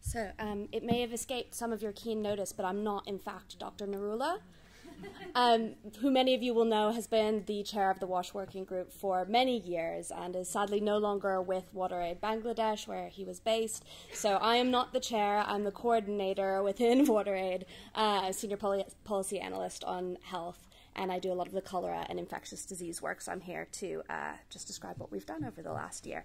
So um, it may have escaped some of your keen notice, but I'm not, in fact, Dr. Narula, um, who many of you will know has been the chair of the WASH Working Group for many years and is sadly no longer with WaterAid Bangladesh, where he was based. So I am not the chair, I'm the coordinator within WaterAid, uh, senior poli- policy analyst on health and I do a lot of the cholera and infectious disease work, so I'm here to uh, just describe what we've done over the last year.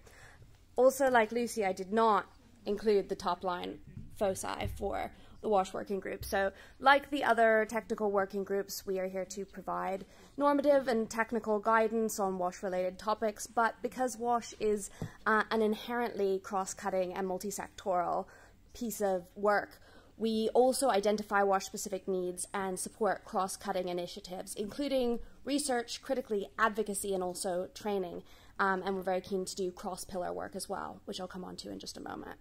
Also, like Lucy, I did not include the top line foci for the WASH working group. So, like the other technical working groups, we are here to provide normative and technical guidance on WASH related topics, but because WASH is uh, an inherently cross cutting and multi-sectoral piece of work, we also identify WASH specific needs and support cross cutting initiatives, including research, critically advocacy, and also training. Um, and we're very keen to do cross pillar work as well, which I'll come on to in just a moment.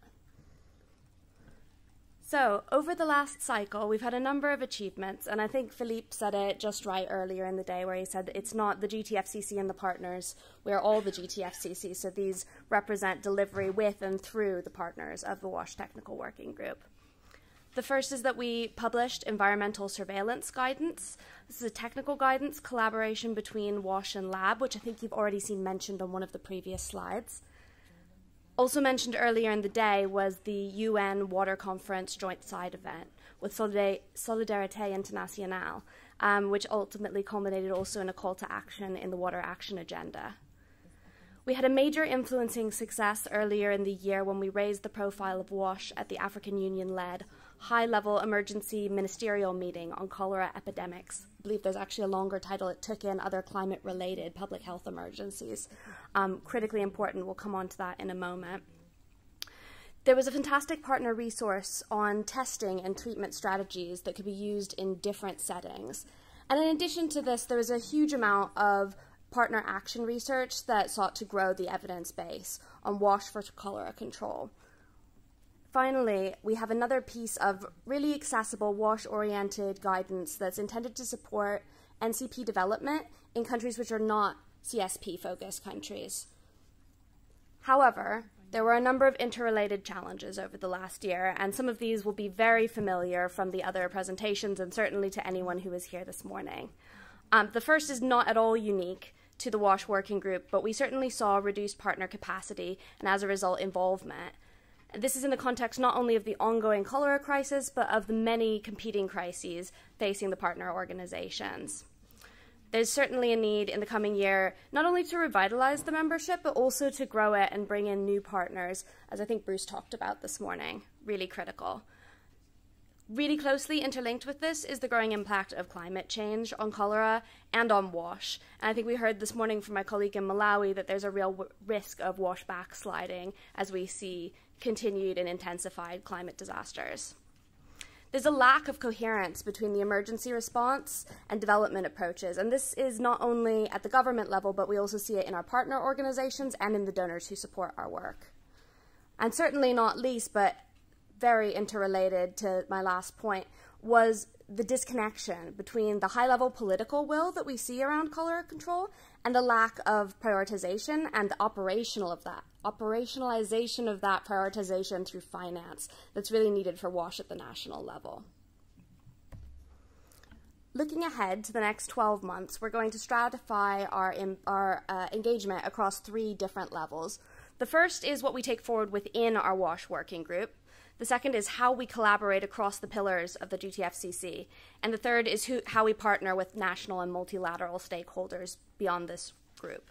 So, over the last cycle, we've had a number of achievements, and I think Philippe said it just right earlier in the day, where he said it's not the GTFCC and the partners, we're all the GTFCC, so these represent delivery with and through the partners of the WASH Technical Working Group. The first is that we published environmental surveillance guidance. This is a technical guidance collaboration between WASH and Lab, which I think you've already seen mentioned on one of the previous slides. Also mentioned earlier in the day was the UN Water Conference joint side event with Solidarité Internationale, um, which ultimately culminated also in a call to action in the Water Action Agenda. We had a major influencing success earlier in the year when we raised the profile of WASH at the African Union led high level emergency ministerial meeting on cholera epidemics. I believe there's actually a longer title. It took in other climate related public health emergencies. Um, critically important, we'll come on to that in a moment. There was a fantastic partner resource on testing and treatment strategies that could be used in different settings. And in addition to this, there was a huge amount of partner action research that sought to grow the evidence base on WASH for cholera control. Finally, we have another piece of really accessible WASH oriented guidance that's intended to support NCP development in countries which are not CSP focused countries. However, there were a number of interrelated challenges over the last year, and some of these will be very familiar from the other presentations and certainly to anyone who is here this morning. Um, the first is not at all unique to the WASH working group, but we certainly saw reduced partner capacity and as a result, involvement this is in the context not only of the ongoing cholera crisis, but of the many competing crises facing the partner organizations. There's certainly a need in the coming year not only to revitalize the membership, but also to grow it and bring in new partners, as I think Bruce talked about this morning. Really critical. Really closely interlinked with this is the growing impact of climate change on cholera and on WASH. And I think we heard this morning from my colleague in Malawi that there's a real risk of WASH backsliding as we see continued and intensified climate disasters. There's a lack of coherence between the emergency response and development approaches, and this is not only at the government level, but we also see it in our partner organizations and in the donors who support our work. And certainly not least, but very interrelated to my last point, was the disconnection between the high level political will that we see around cholera control and the lack of prioritization and the operational of that operationalization of that prioritization through finance that's really needed for WASH at the national level. Looking ahead to the next 12 months, we're going to stratify our, our uh, engagement across three different levels. The first is what we take forward within our WASH working group. The second is how we collaborate across the pillars of the GTFCC. And the third is who, how we partner with national and multilateral stakeholders beyond this group.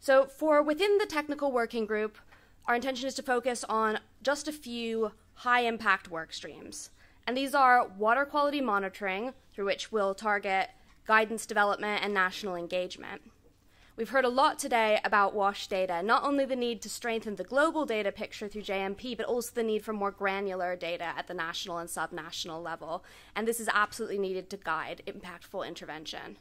So, for within the technical working group, our intention is to focus on just a few high impact work streams. And these are water quality monitoring, through which we'll target guidance development and national engagement. We've heard a lot today about WASH data, not only the need to strengthen the global data picture through JMP, but also the need for more granular data at the national and subnational level. And this is absolutely needed to guide impactful intervention.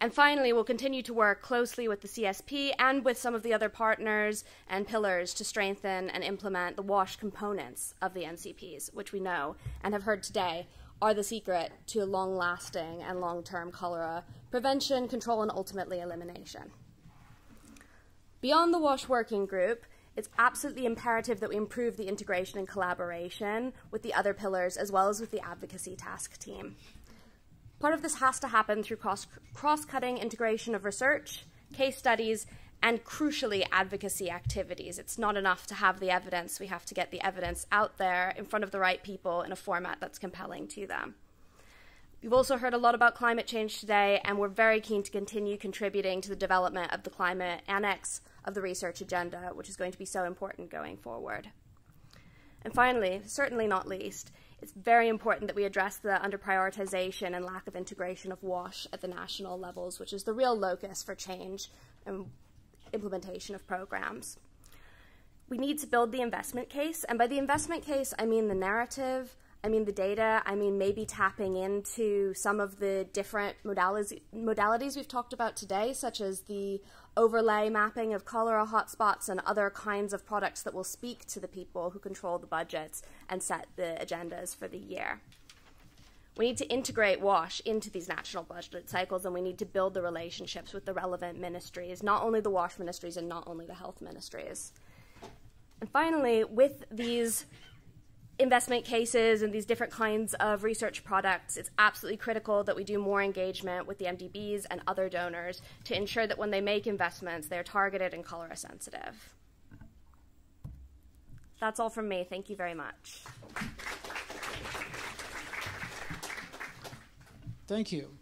And finally, we'll continue to work closely with the CSP and with some of the other partners and pillars to strengthen and implement the WASH components of the NCPs, which we know and have heard today are the secret to long lasting and long term cholera prevention, control, and ultimately elimination. Beyond the WASH working group, it's absolutely imperative that we improve the integration and collaboration with the other pillars as well as with the advocacy task team. Part of this has to happen through cross cutting integration of research, case studies, and crucially, advocacy activities. It's not enough to have the evidence, we have to get the evidence out there in front of the right people in a format that's compelling to them. We've also heard a lot about climate change today, and we're very keen to continue contributing to the development of the climate annex of the research agenda, which is going to be so important going forward. And finally, certainly not least, it's very important that we address the underprioritization and lack of integration of WASH at the national levels, which is the real locus for change and implementation of programs. We need to build the investment case, and by the investment case, I mean the narrative, I mean the data, I mean maybe tapping into some of the different modalities, modalities we've talked about today, such as the overlay mapping of cholera hotspots and other kinds of products that will speak to the people who control the budgets and set the agendas for the year. We need to integrate WASH into these national budget cycles, and we need to build the relationships with the relevant ministries, not only the WASH ministries and not only the health ministries. And finally, with these investment cases and these different kinds of research products, it's absolutely critical that we do more engagement with the MDBs and other donors to ensure that when they make investments, they're targeted and cholera sensitive. That's all from me. Thank you very much. Thank you.